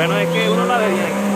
bueno es que uno la ve bien.